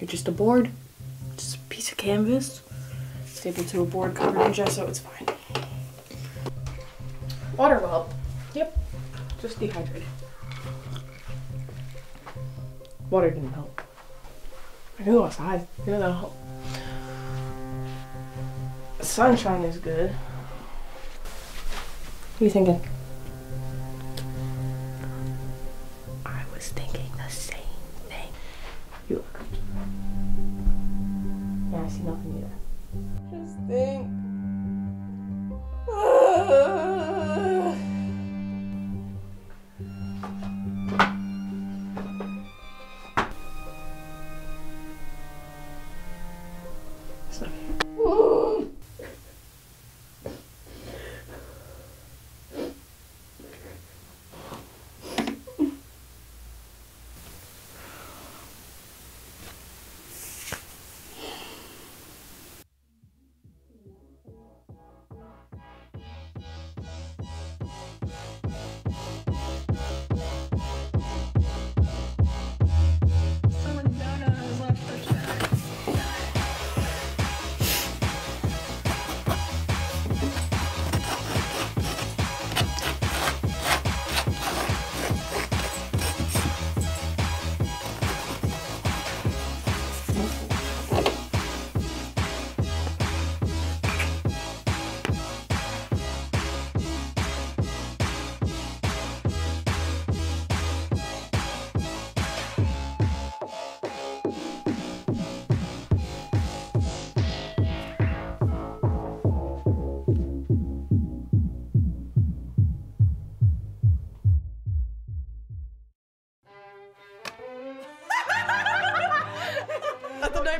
You're just a board, just a piece of canvas, stapled to a board covered in gesso, it's fine. Water help. Yep, just dehydrated. Water didn't help. I go outside. Yeah, that'll help. Sunshine is good. What are you thinking? I was thinking the same それ。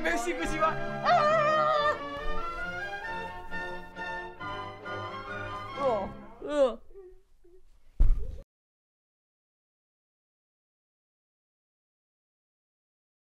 At the nightmare sequence you are. Oh,